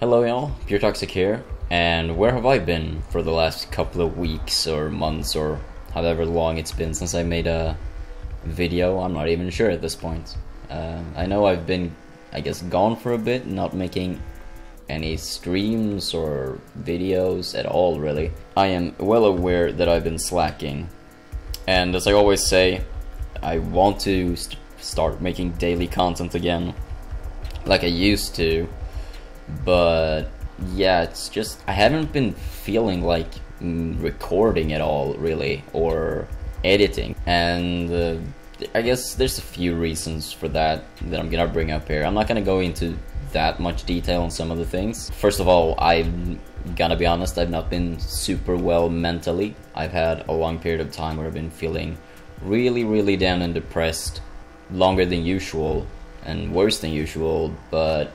Hello y'all, Pure Toxic here, and where have I been for the last couple of weeks or months or however long it's been since I made a video? I'm not even sure at this point. Uh, I know I've been, I guess, gone for a bit, not making any streams or videos at all really. I am well aware that I've been slacking, and as I always say, I want to st start making daily content again, like I used to but yeah it's just i haven't been feeling like mm, recording at all really or editing. And uh, i guess there's a few reasons for that that i'm gonna bring up here. I'm not gonna go into that much detail on some of the things. First of all i'm gonna be honest i've not been super well mentally. I've had a long period of time where i've been feeling really really down and depressed longer than usual and worse than usual but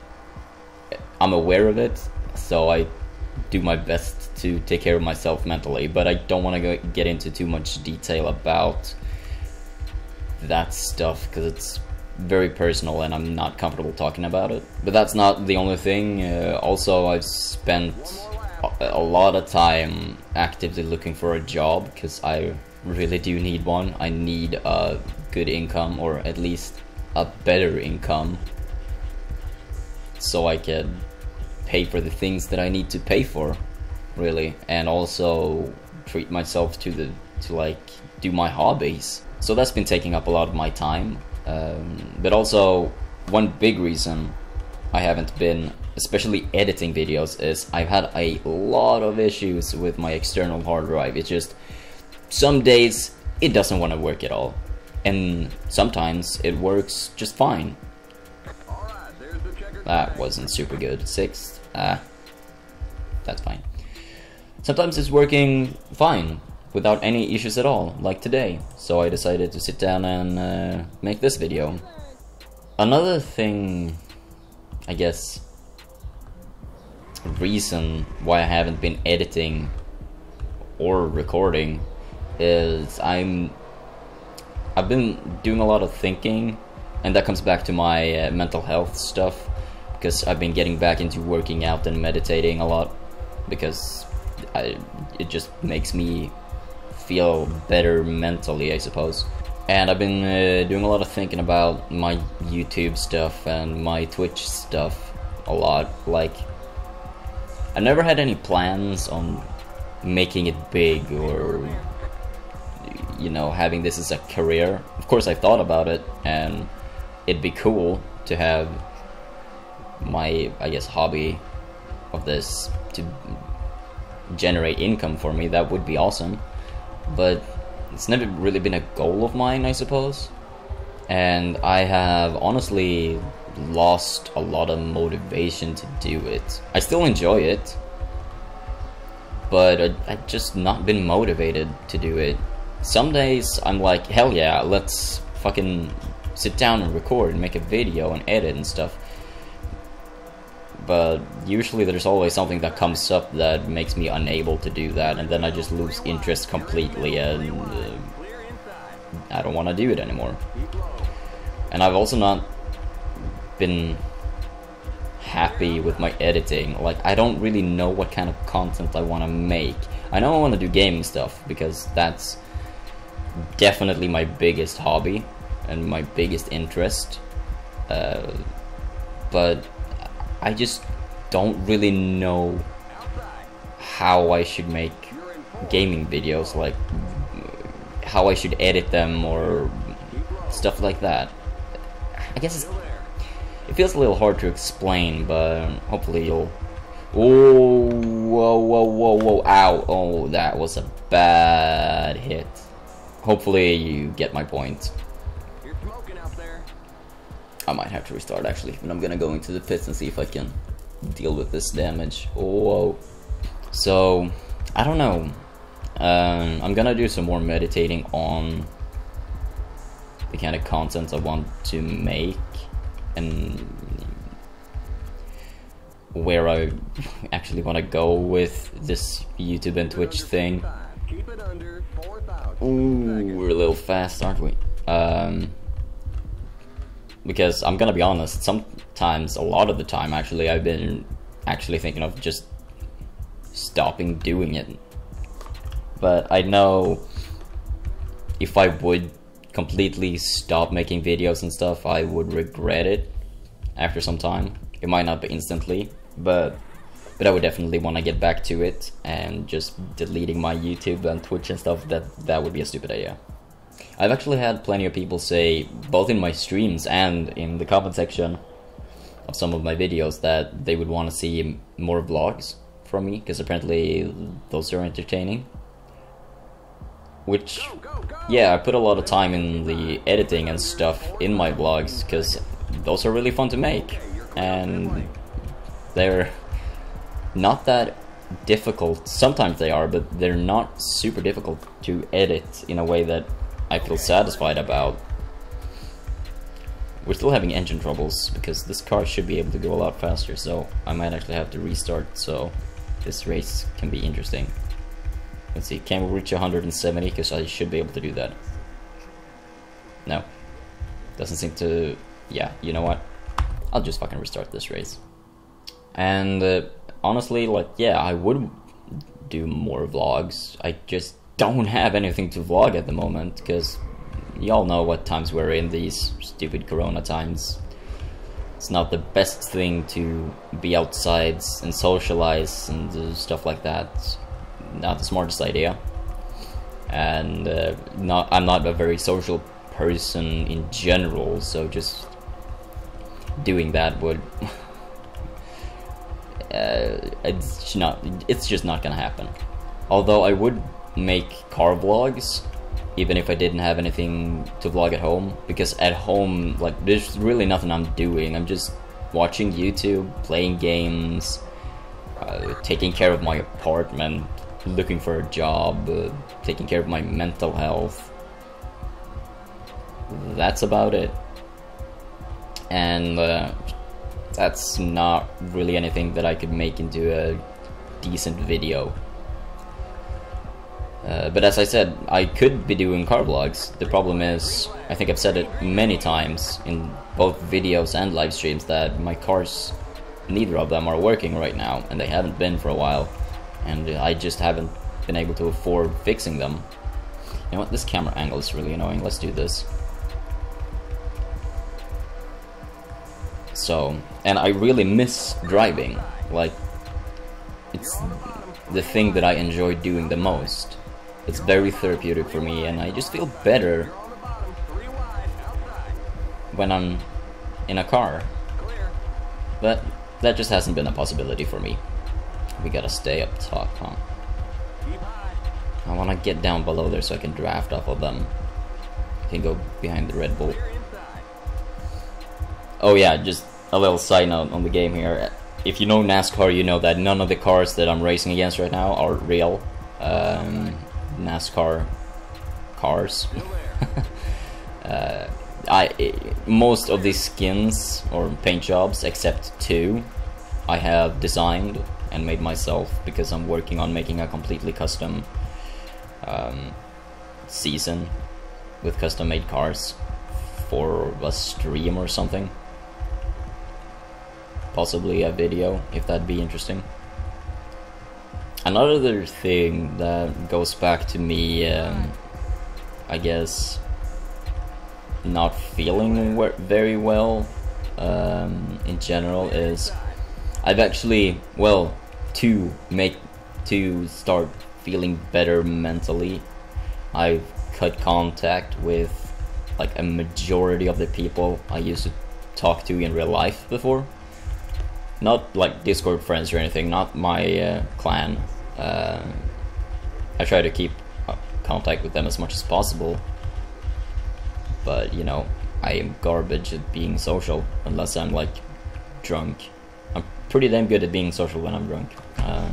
I'm aware of it, so I do my best to take care of myself mentally. But I don't want to get into too much detail about that stuff because it's very personal and I'm not comfortable talking about it. But that's not the only thing. Uh, also, I've spent a lot of time actively looking for a job because I really do need one. I need a good income or at least a better income so I can pay for the things that I need to pay for, really, and also treat myself to the to like do my hobbies. So that's been taking up a lot of my time. Um, but also one big reason I haven't been especially editing videos is I've had a lot of issues with my external hard drive. It's just some days it doesn't want to work at all. And sometimes it works just fine. That wasn't super good. Sixth. Ah, that's fine. Sometimes it's working fine without any issues at all, like today. So I decided to sit down and uh, make this video. Another thing, I guess, reason why I haven't been editing or recording is I'm I've been doing a lot of thinking and that comes back to my uh, mental health stuff because I've been getting back into working out and meditating a lot because I, it just makes me feel better mentally, I suppose. And I've been uh, doing a lot of thinking about my YouTube stuff and my Twitch stuff a lot. Like, I never had any plans on making it big or, you know, having this as a career. Of course, I thought about it, and it'd be cool to have my I guess hobby of this to generate income for me that would be awesome. But it's never really been a goal of mine I suppose. And I have honestly lost a lot of motivation to do it. I still enjoy it but I, I've just not been motivated to do it. Some days I'm like hell yeah let's fucking sit down and record and make a video and edit and stuff but usually there's always something that comes up that makes me unable to do that, and then I just lose interest completely, and uh, I don't want to do it anymore. And I've also not been happy with my editing. Like, I don't really know what kind of content I want to make. I know I want to do gaming stuff, because that's definitely my biggest hobby and my biggest interest. Uh, but I just don't really know how I should make gaming videos, like how I should edit them or stuff like that. I guess it feels a little hard to explain, but hopefully you'll. Oh, whoa, whoa, whoa, whoa, ow! Oh, that was a bad hit. Hopefully you get my point. I might have to restart actually, but I'm gonna go into the pits and see if I can deal with this damage. Oh, so I don't know. Um, I'm gonna do some more meditating on the kind of content I want to make and where I actually want to go with this YouTube and Twitch thing. Ooh, we're a little fast, aren't we? Um, because I'm gonna be honest, sometimes, a lot of the time actually, I've been actually thinking of just stopping doing it. But I know if I would completely stop making videos and stuff, I would regret it after some time. It might not be instantly, but but I would definitely want to get back to it and just deleting my YouTube and Twitch and stuff. That that would be a stupid idea. I've actually had plenty of people say, both in my streams and in the comment section of some of my videos, that they would want to see more vlogs from me because apparently those are entertaining. Which, yeah, I put a lot of time in the editing and stuff in my vlogs because those are really fun to make and they're not that difficult. Sometimes they are, but they're not super difficult to edit in a way that I feel satisfied about. We're still having engine troubles because this car should be able to go a lot faster, so I might actually have to restart so this race can be interesting. Let's see, can we reach 170? Because I should be able to do that. No. Doesn't seem to... Yeah, you know what? I'll just fucking restart this race. And uh, honestly, like, yeah, I would do more vlogs. I just don't have anything to vlog at the moment, because y'all know what times we're in these stupid corona times. It's not the best thing to be outside and socialize and stuff like that not the smartest idea. And uh, not, I'm not a very social person in general, so just doing that would uh, it's not it's just not gonna happen. Although I would make car vlogs even if I didn't have anything to vlog at home because at home like there's really nothing I'm doing. I'm just watching YouTube, playing games, uh, taking care of my apartment, looking for a job, uh, taking care of my mental health. That's about it. And uh, that's not really anything that I could make into a decent video. Uh, but as I said, I could be doing car vlogs. The problem is, I think I've said it many times in both videos and live streams that my cars, neither of them are working right now, and they haven't been for a while and I just haven't been able to afford fixing them. You know what, this camera angle is really annoying, let's do this. So, and I really miss driving, like, it's the thing that I enjoy doing the most. It's very therapeutic for me and I just feel better when I'm in a car. But that just hasn't been a possibility for me. We gotta stay up top, huh? I wanna get down below there so I can draft off of them. I can go behind the Red Bull. Oh yeah, just a little side note on the game here. If you know NASCAR, you know that none of the cars that I'm racing against right now are real um, NASCAR cars. uh, I most of these skins or paint jobs, except two, I have designed and made myself because I'm working on making a completely custom um, season with custom made cars for a stream or something. Possibly a video if that'd be interesting. Another thing that goes back to me, um, I guess, not feeling very well um, in general is I've actually, well, to make to start feeling better mentally I've cut contact with like a majority of the people I used to talk to in real life before not like discord friends or anything not my uh, clan. Uh, I try to keep contact with them as much as possible. But you know I am garbage at being social unless I'm like drunk. I'm pretty damn good at being social when I'm drunk. Uh,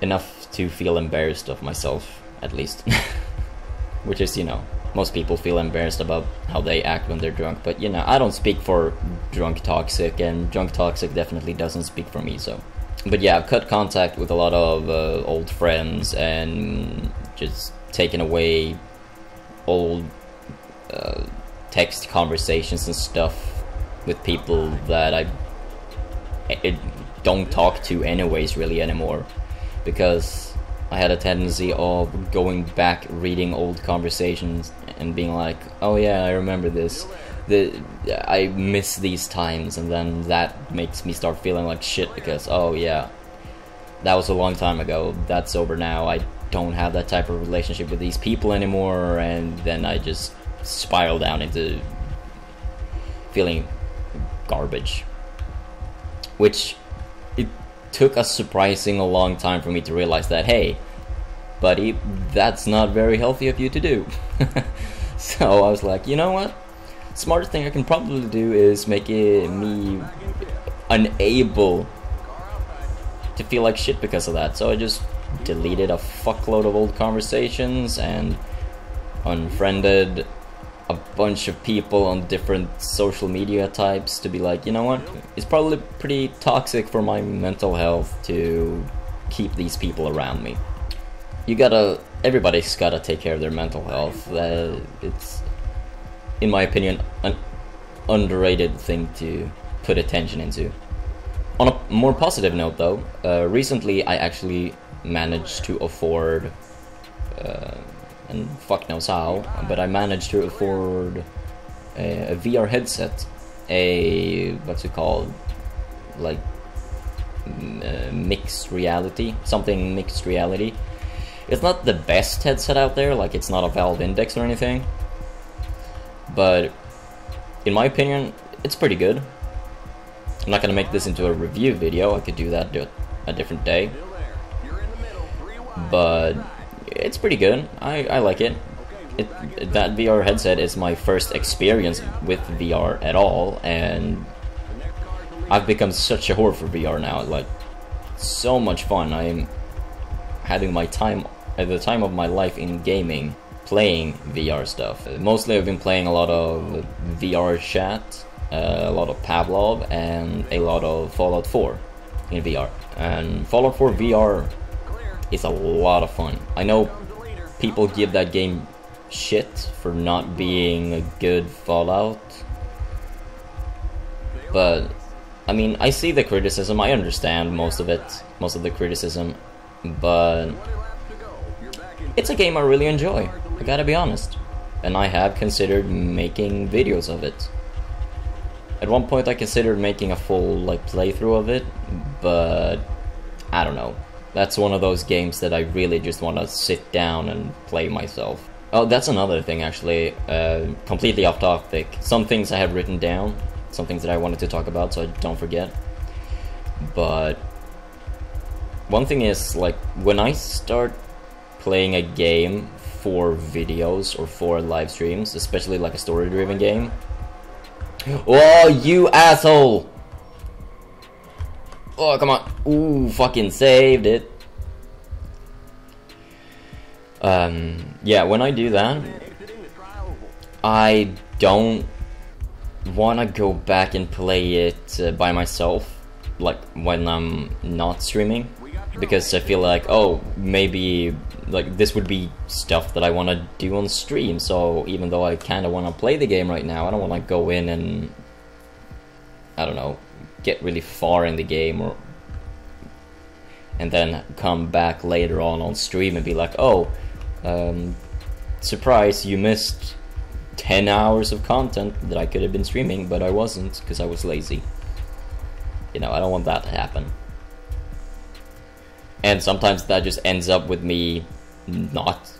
enough to feel embarrassed of myself, at least. Which is, you know, most people feel embarrassed about how they act when they're drunk, but you know, I don't speak for drunk toxic, and drunk toxic definitely doesn't speak for me, so. But yeah, I've cut contact with a lot of uh, old friends and just taken away old uh, text conversations and stuff with people that I don't talk to anyways really anymore because I had a tendency of going back reading old conversations and being like, "Oh yeah, I remember this." The I miss these times, and then that makes me start feeling like shit because oh yeah, that was a long time ago. That's over now. I don't have that type of relationship with these people anymore, and then I just spiral down into feeling garbage. Which it took a surprising long time for me to realize that hey, buddy, that's not very healthy of you to do. so I was like, you know what? Smartest thing I can probably do is make it me unable to feel like shit because of that. So I just deleted a fuckload of old conversations and unfriended a bunch of people on different social media types to be like, you know what? It's probably pretty toxic for my mental health to keep these people around me. You gotta, everybody's gotta take care of their mental health. Uh, it's, in my opinion, an underrated thing to put attention into. On a more positive note, though, uh, recently I actually managed to afford, uh, and fuck knows how, but I managed to afford a, a VR headset, a what's it called, like uh, mixed reality, something mixed reality. It's not the best headset out there, like it's not a Valve Index or anything, but in my opinion, it's pretty good. I'm not gonna make this into a review video. I could do that a different day but it's pretty good. I, I like it. it. That VR headset is my first experience with VR at all, and I've become such a whore for VR now. Like, so much fun. I'm having my time at the time of my life in gaming, playing VR stuff. Mostly, I've been playing a lot of VR chat, uh, a lot of Pavlov, and a lot of Fallout 4 in VR. And Fallout 4 VR is a lot of fun. I know people give that game shit for not being a good Fallout, but I mean, I see the criticism, I understand most of it, most of the criticism, but it's a game I really enjoy, I gotta be honest. And I have considered making videos of it. At one point I considered making a full like playthrough of it, but I don't know that's one of those games that I really just want to sit down and play myself. Oh, that's another thing actually, uh, completely off topic. Some things I have written down, some things that I wanted to talk about so I don't forget. But one thing is like when I start playing a game for videos or for live streams, especially like a story driven game. Oh, you asshole! Oh, come on. Ooh, fucking saved it. Um, yeah, when I do that, I don't want to go back and play it uh, by myself, like when I'm not streaming, because I feel like, oh, maybe like this would be stuff that I want to do on stream. So even though I kind of want to play the game right now, I don't want to go in and I don't know get really far in the game or and then come back later on on stream and be like, oh, um, surprise, you missed 10 hours of content that I could have been streaming, but I wasn't because I was lazy. You know, I don't want that to happen. And sometimes that just ends up with me not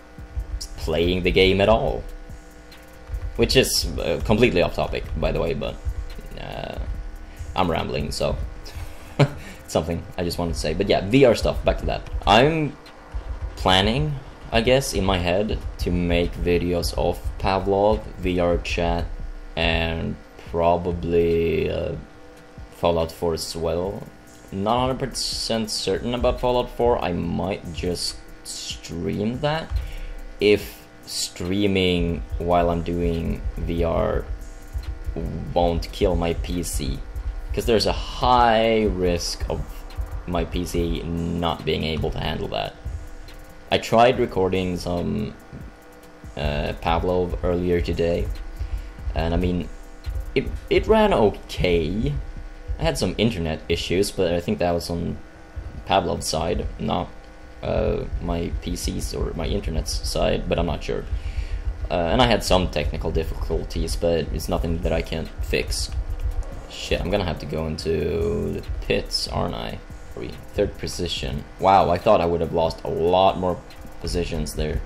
playing the game at all. Which is uh, completely off topic, by the way, but uh, I'm rambling, so something I just wanted to say. But yeah, VR stuff, back to that. I'm planning, I guess, in my head to make videos of Pavlov, VR chat, and probably uh, Fallout 4 as well. Not 100% certain about Fallout 4, I might just stream that. If streaming while I'm doing VR won't kill my PC because there's a high risk of my PC not being able to handle that. I tried recording some uh, Pavlov earlier today, and I mean, it, it ran okay, I had some internet issues, but I think that was on Pavlov's side, not uh, my PC's or my internet's side, but I'm not sure. Uh, and I had some technical difficulties, but it's nothing that I can't fix. Shit, I'm gonna have to go into the pits, aren't I? Third position. Wow, I thought I would have lost a lot more positions there.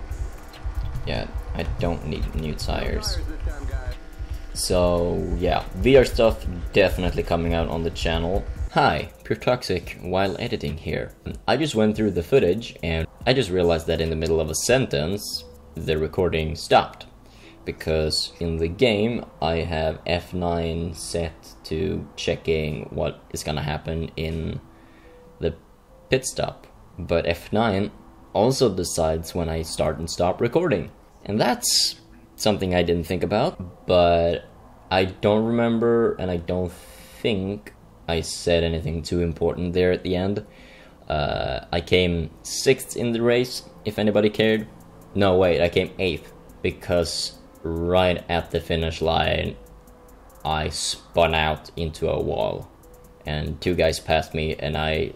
Yeah, I don't need new tires. So, yeah, VR stuff definitely coming out on the channel. Hi, Pure Toxic while editing here. I just went through the footage and I just realized that in the middle of a sentence, the recording stopped. Because in the game, I have F9 set to checking what is gonna happen in the pit stop. But F9 also decides when I start and stop recording. And that's something I didn't think about, but I don't remember and I don't think I said anything too important there at the end. Uh, I came sixth in the race, if anybody cared. No, wait, I came eighth because right at the finish line, I spun out into a wall, and two guys passed me, and I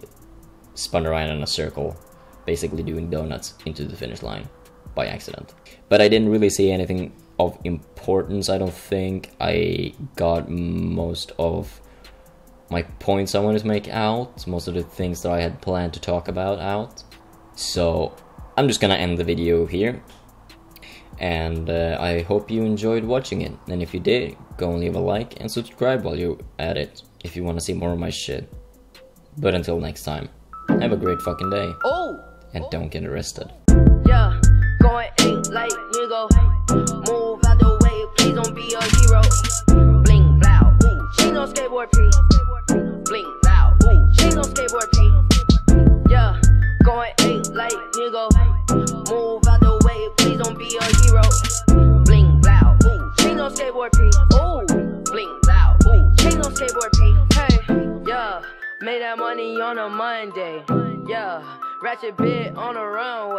spun around in a circle, basically doing donuts into the finish line by accident. But I didn't really see anything of importance, I don't think. I got most of my points I wanted to make out, most of the things that I had planned to talk about out. So I'm just gonna end the video here. And uh, I hope you enjoyed watching it. And if you did, go and leave a like and subscribe while you're at it if you want to see more of my shit. But until next time, have a great fucking day. Oh! And don't get arrested. Yeah, going like on a bit on a run.